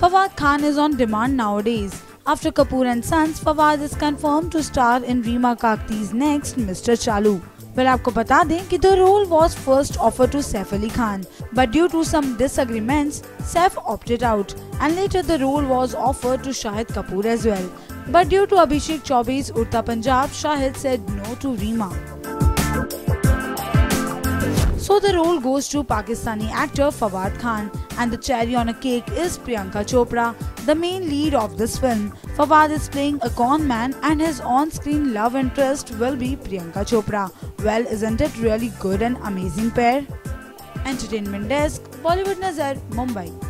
Fawad Khan is on demand nowadays. After Kapoor and Sons, Fawad is confirmed to star in Reema Kagti's next Mr. Chalu. Well, आपको बता दें कि the role was first offered to Saif Ali Khan, but due to some disagreements, Saif opted out, and later the role was offered to Shahid Kapoor as well. But due to Abhishek Chaube's Udta Punjab, Shahid said no to Reema. So the role goes to Pakistani actor Fawad Khan and the cherry on a cake is Priyanka Chopra, the main lead of this film. Fawad is playing a con man and his on-screen love interest will be Priyanka Chopra. Well, isn't it really good and amazing pair? Entertainment Desk, Bollywood Nazar, Mumbai.